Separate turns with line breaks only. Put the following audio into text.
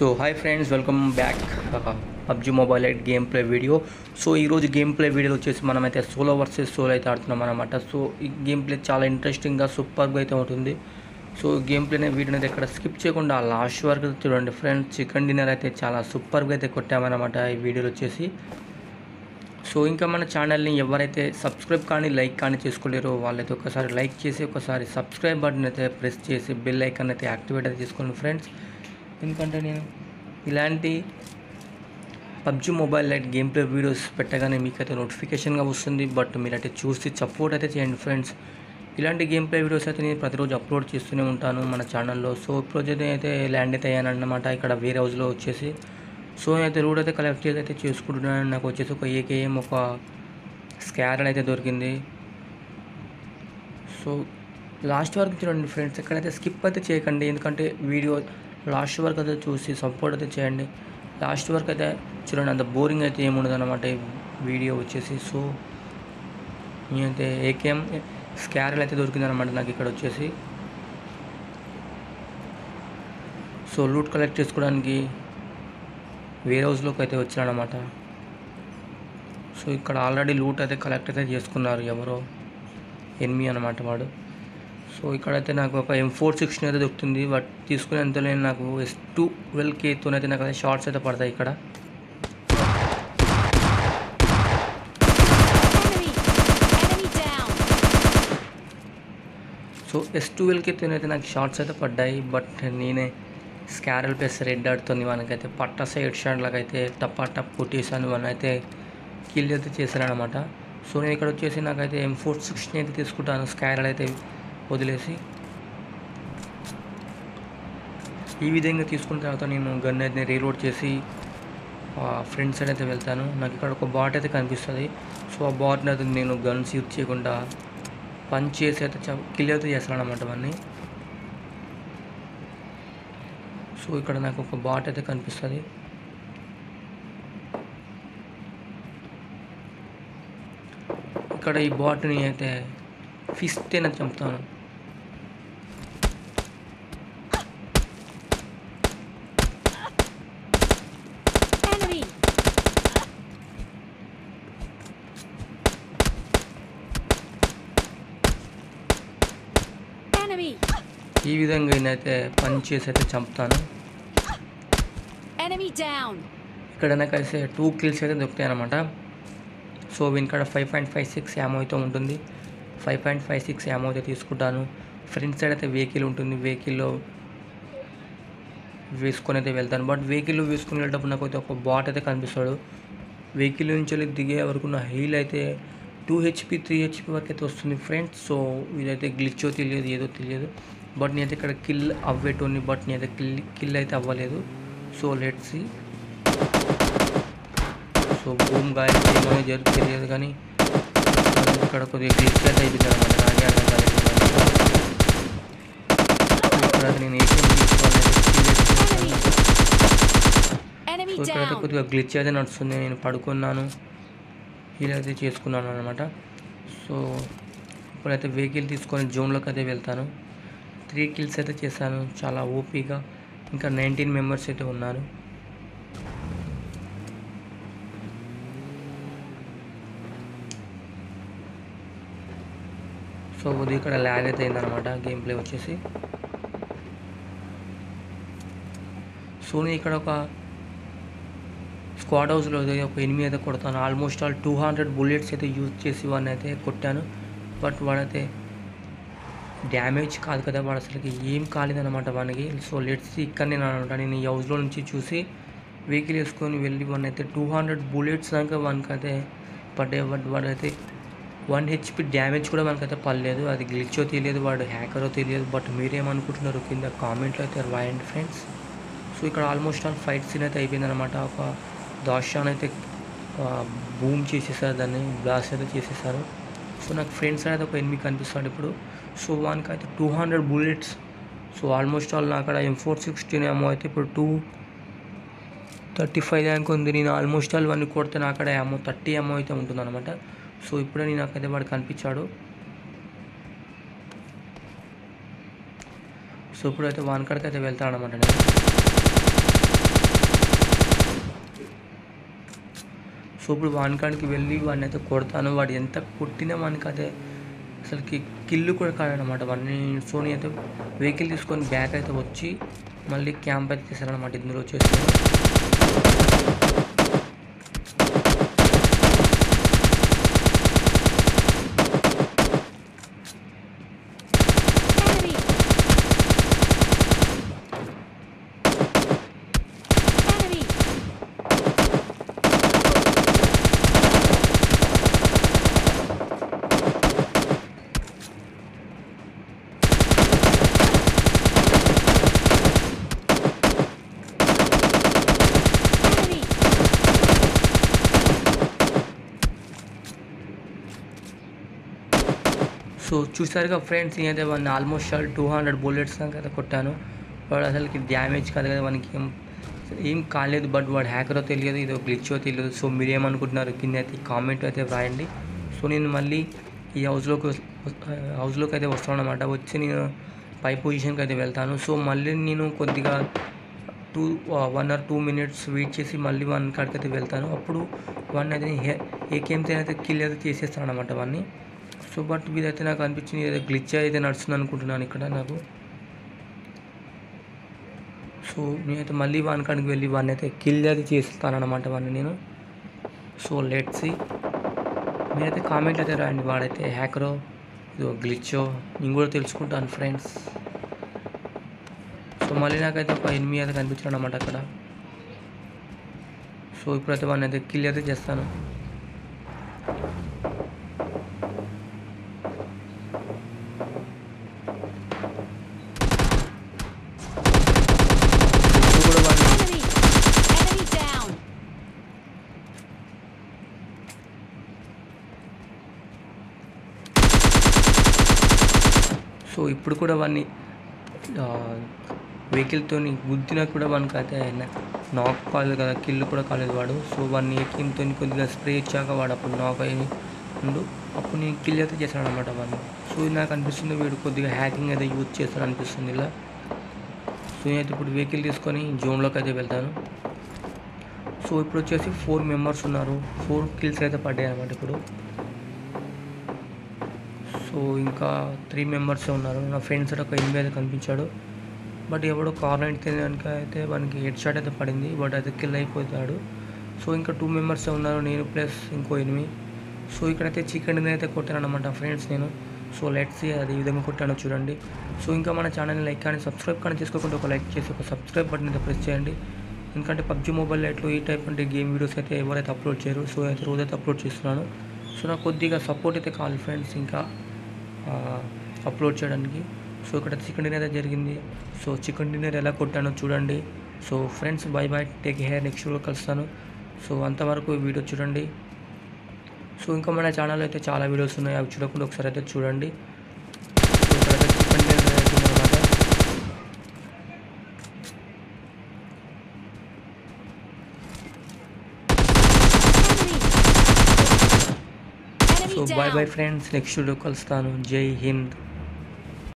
So hi friends welcome back PUBG mobile eight game play video. So ఈరోజు game play వీడియోలో వచ్చేసి మనమైతే solo versus solo అయితే ఆడుతున్నాం అనమాట సో ఈ గేమ్ ప్లే చాలా ఇంట్రెస్టింగ్గా సూపర్గా అయితే ఉంటుంది. సో గేమ్ ప్లేనే వీడియోని అయితే ఎక్కడ స్కిప్ చేయకుండా లాస్ట్ వరకు చూడండి ఫ్రెండ్స్. చికెన్ డిన్నర్ అయితే చాలా సూపర్గా అయితే కొట్టామన్నమాట ఈ వీడియోలో వచ్చేసి. సో ఇంకా మన ఛానల్ని ఎవరైతే సబ్స్క్రైబ్ కానీ లైక్ కానీ చేసుకోలేరో వాళ్ళైతే ఒకసారి లైక్ చేసి ఒకసారి సబ్స్క్రైబ్ బటన్ అయితే ప్రెస్ చేసి బెల్ ఐకాన్ అయితే యాక్టివేట్ అయితే చేసుకోండి ఫ్రెండ్స్. ఎందుకంటే నేను ఇలాంటి PUBG mobile lite game play videos పెట్టగానే మీకైతే నోటిఫికేషన్గా వస్తుంది. బట్ మీరు అయితే చూసి సపోర్ట్ అయితే చేయండి ఫ్రెండ్స్ ఇలాంటి గేమ్ ప్లే వీడియోస్ అయితే నేను ప్రతిరోజు అప్లోడ్ చేస్తూనే ఉంటాను మన ఛానల్లో సో ఇప్పుడు అయితే ల్యాండ్ అయితే అయ్యానన్నమాట. ఇక్కడ వేరే హౌస్లో వచ్చేసి. సో అయితే రూట్ అయితే కలెక్ట్ చేసి అయితే చేసుకుంటున్నాను. నాకు వచ్చేసి ఒక ఏకేఎం ఒక స్కారన్ అయితే దొరికింది. సో లాస్ట్ వరకు చూడండి ఫ్రెండ్స్ ఎక్కడైతే స్కిప్ అయితే చేయకండి. ఎందుకంటే వీడియో లాస్ట్ వరకు అయితే చూసి సపోర్ట్ అయితే చేయండి. లాస్ట్ వరకు అయితే చూడండి అంత బోరింగ్ అయితే ఏముండదు అనమాట ఈ వీడియో వచ్చేసి. సో నేనైతే ఏకేఎం స్కారల్ అయితే దొరికిందనమాట నాకు ఇక్కడ వచ్చేసి. సో లూట్ కలెక్ట్ చేసుకోవడానికి వేరే హౌస్లోకి అయితే వచ్చానమాట సో ఇక్కడ ఆల్రెడీ లూట్ అయితే కలెక్ట్ అయితే చేసుకున్నారు ఎవరో ఎన్మి అనమాట వాడు. సో ఇక్కడైతే నాకు ఒక ఎం ఫోర్ సిక్స్టీన్ అయితే దొరుకుతుంది. బట్ తీసుకునేంతలో నాకు ఎస్ టూ ట్వెల్వ్ కేతోనైతే నాకు అయితే షార్ట్స్ అయితే పడతాయి ఇక్కడ! సో ఎస్ ట్వెల్వ్ కేతోనైతే నాకు షార్ట్స్ అయితే పడ్డాయి. బట్ నేనే స్కారల్ ప్లస్ రెడ్ ఆడుతుంది మనకైతే పట్ట సైడ్ షాట్లకు అయితే టప్పా టప్ కొట్టేసాను అయితే కిల్ అయితే చేశాను అనమాట సో నేను ఇక్కడ వచ్చేసి నాకైతే ఎం ఫోర్ సిక్స్టీన్ అయితే తీసుకుంటాను. స్కారల్ అయితే వదిలేసి ఈ విధంగా తీసుకున్న తర్వాత నేను గన్ అయితే రీలోడ్ చేసి ఫ్రంట్ సైడ్ అయితే వెళ్తాను. నాకు ఇక్కడ ఒక బాట్ అయితే కనిపిస్తుంది. సో ఆ బాట్ని అయితే నేను గన్స్ యూజ్ చేయకుండా పంచ్ చేసి అయితే కిల్ అయితే చేస్తాను అనమాట అవన్నీ సో ఇక్కడ నాకు ఒక బాట్ అయితే కనిపిస్తుంది. ఇక్కడ ఈ బాట్ని అయితే ఫిస్ట్ అయినా చంపుతాను. ఈ విధంగా నేనైతే పంచ్ చేసి అయితే చంపుతాను! ఇక్కడ నాకైతే టూ కిల్స్ అయితే దొరుకుతాయి అనమాట so వీనికాడ five point five six ammo అయితే ఉంటుంది. Five point five six ammo అయితే తీసుకుంటాను. ఫ్రంట్ సైడ్ అయితే వెహికల్ ఉంటుంది. వెహికల్లో వేసుకొని అయితే వెళ్తాను. బట్ వెహికల్ వేసుకుని వెళ్ళేటప్పుడు నాకు అయితే ఒక బాట్ అయితే కనిపిస్తాడు. వెహికల్ నుంచి వెళ్ళి దిగే వరకు నా హీల్ అయితే టూ హెచ్పి త్రీ హెచ్పి వరకు అయితే వస్తుంది ఫ్రెండ్స్ సో ఇదైతే గ్లిచ్చో తెలియదు ఏదో తెలియదు. బట్ నేనైతే ఇక్కడ కిల్ అవ్వేటోని బట్ నేనైతే కిల్ కిల్ అయితే అవ్వలేదు. సో లెట్స్ సో భూమి గాయ ఏమో జరుగు తెలియదు కానీ ఇక్కడ కొద్దిగా గ్లిచ్ అయితే అయిపోయింది అనమాట. నాకే అర్థం కాలేదు. ఇక్కడ నేను! సో ఇక్కడైతే! కొద్దిగా గ్లిచ్ అయితే నడుస్తుంది. నేను పడుకున్నాను. హీల్ అయితే చేసుకున్నాను అనమాట. సో ఇప్పుడైతే వెహికల్ తీసుకొని జోన్లోకి అయితే వెళ్తాను. త్రీ కిల్స్ అయితే చేశాను. చాలా ఓపీగా. ఇంకా నైన్టీన్ మెంబర్స్ అయితే ఉన్నారు. సో ఉదయం ఇక్కడ ల్యాగ్ అయితే అయిందనమాట గేమ్ ప్లే వచ్చేసి. సో నేను ఇక్కడ ఒక స్క్వాడ్ హౌస్లో అయితే ఒక ఎనిమిది అయితే కొడతాను. Almost all two hundred bullets అయితే యూజ్ చేసి వాడిని అయితే కొట్టాను. బట్ వాడైతే డ్యామేజ్ కాదు కదా వాడు అసలుకి. ఏం కాలేదన్నమాట వానికి. సో లెట్స్ ఇక్కడ నేను అనమాట నేను ఈ హౌస్లో నుంచి చూసి వెహికల్ వేసుకొని వెళ్ళి వన్ అయితే టూ హండ్రెడ్ బుల్లెట్స్ దాకా వానికైతే అయితే పడ్డాయి. బట్ వాడైతే వన్ హెచ్పి డ్యామేజ్ కూడా మనకైతే పడలేదు. అది గ్లిచ్చో తెలియదు వాడు హ్యాకరో తెలియదు. బట్ మీరేమనుకుంటున్నారు కింద కామెంట్లో అయితే రాయండి ఫ్రెండ్స్ సో ఇక్కడ ఆల్మోస్ట్ ఆల్ ఫైట్ సీన్ అయితే అయిపోయిందనమాట ఒక దాషాన్ అయితే బూమ్ చేసేసారు దాన్ని బ్లాస్ట్ అయితే చేసేసారు. సో నాకు ఫ్రెండ్స్ అనేది ఒక ఎనిమిది కనిపిస్తాడు ఇప్పుడు. सो वन का two hundred bullets so almost all ना एम फोर सिक्सटीन एम आते टू थर्टी फाइव यांक नीन आलमोस्ट आल वन को अड़े कड़ा एम थर्टी एम आते उन्मा सो इपड़े नीना वाड़ क्या सो इपड़े one कड़कते Vani so in one कड़क वेली वाणी को वन कुटना वन असल की కిల్లు కూడా కాడనమాట వాడిని సోనీ అయితే వెహికల్ తీసుకొని బ్యాక్ అయితే వచ్చి మళ్ళీ క్యాంప్ అయితే తీసారనమాట ఇందులో వచ్చేసి. సో చూసారుగా ఫ్రెండ్స్ నేనైతే వాడిని ఆల్మోస్ట్ టూ హండ్రెడ్ బుల్లెట్స్ దాకా అయితే కొట్టాను. వాడు అసలుకి డ్యామేజ్ కాదు కదా మనకి ఏం ఏం కాలేదు బట్ వాడు హ్యాకరో తెలియదు ఇది గ్లిచ్చో తెలియదు. సో మీరు ఏమనుకుంటున్నారు కింద అయితే కామెంట్ అయితే వ్రాయండి. సో నేను మళ్ళీ ఈ హౌస్లోకి హౌస్లోకి అయితే వస్తాను అనమాట వచ్చి నేను పై పొజిషన్కి అయితే వెళ్తాను. సో మళ్ళీ నేను కొద్దిగా two one or two minutes wait చేసి మళ్ళీ వన్ కాడికి అయితే వెళ్తాను. అప్పుడు వన్ అయితే హే- అయితే కిల్ అయితే చేసేస్తాను అనమాట వాడిని. సో బట్ ఇదైతే నాకు అనిపించింది ఏదో గ్లిచ్ అయితే నడుస్తుంది అనుకుంటున్నాను ఇక్కడ నాకు. సో నేనైతే మళ్ళీ వాని కాడికి వెళ్ళి వాడిని అయితే కిల్ అది చేస్తానమాట వాడిని నేను. సో లెట్స్ మీరైతే కామెంట్ అయితే రాయండి వాడైతే హ్యాకరో ఇదో గ్లిచ్చో నేను కూడా తెలుసుకుంటాను ఫ్రెండ్స్ సో మళ్ళీ నాకైతే ఒక ఎనిమిది అయితే కనిపించాడు అనమాట అక్కడ. సో ఇప్పుడైతే వాడిని అయితే కిల్ అయితే చేస్తాను ఇప్పుడు కూడా వాడిని
Enemy! Enemy down!
సో ఇప్పుడు కూడా వాడిని వెహికల్తో గుద్దినా కూడా వానికి అయితే నాక్ కాలేదు కదా కిల్ కూడా కాలేదు వాడు. సో వాడిని ఏటీఎంతో కొద్దిగా స్ప్రే ఇచ్చాక వాడు అప్పుడు నాక్ అయ్యి ఉండు. అప్పుడు నేను కిల్ అయితే చేశాను అనమాట వాడిని సో నాకు అనిపిస్తుంది వీడు కొద్దిగా హ్యాకింగ్ అయితే యూజ్ చేస్తాడు అనిపిస్తుంది ఇలా. సో నేనైతే ఇప్పుడు వెహికల్ తీసుకొని జోన్లోకి అయితే వెళ్తాను. సో ఇప్పుడు వచ్చేసి ఫోర్ మెంబర్స్ ఉన్నారు. ఫోర్ కిల్స్ అయితే పడ్డాయి అనమాట ఇప్పుడు. సో ఇంకా త్రీ మెంబర్స్ ఉన్నారు. నా ఫ్రెండ్స్ ఒక ఎనిమిది అయితే కనిపించాడు. బట్ ఎవడో కార్నర్ తినడానికి అయితే వానికి హెడ్ షాట్ అయితే పడింది. బట్ అయితే కిల్ అయిపోతాడు. సో ఇంకా టూ మెంబర్స్ ఉన్నారు. నేను ప్లస్ ఇంకో ఎనిమిది సో ఇక్కడైతే చికెన్ అయితే కొట్టాను అనమాట ఫ్రెండ్స్ నేను. సో లెట్స్ అది విధంగా కొట్టాను చూడండి. సో ఇంకా మన ఛానల్ని లైక్ కానీ సబ్స్క్రైబ్ కానీ చేసుకోకుండా ఒక లైక్ చేసి ఒక సబ్స్క్రైబ్ బటన్ అయితే ప్రెస్ చేయండి. ఎందుకంటే పబ్జీ మొబైల్ లైట్లో ఈ టైప్ అంటే గేమ్ వీడియోస్ అయితే ఎవరైతే అప్లోడ్ చేయరు. సో అయితే రోజైతే అప్లోడ్ చేస్తున్నాను. సో నాకు కొద్దిగా సపోర్ట్ అయితే కావాలి ఫ్రెండ్స్ ఇంకా. అప్లోడ్ చేయడానికి. సో ఇక్కడ చికెన్ డిన్నర్ అయితే జరిగింది. సో చికెన్ డిన్నర్ ఎలా కొట్టానో చూడండి. So friends bye bye take care next video కలుస్తాను. సో అంతవరకు ఈ వీడియో చూడండి. సో ఇంకా మన ఛానల్ అయితే చాలా వీడియోస్ ఉన్నాయి. అవి చూడకుండా ఒకసారి అయితే చూడండి సో ఇక్కడైతే చికెన్ డిన్నర్ అయిపోయింది అనమాట
Enemy!
So bye bye! Friends next video కలుస్తాను. జై హింద్.